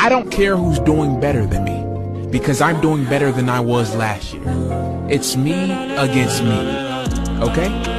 I don't care who's doing better than me because I'm doing better than I was last year. It's me against me. Okay?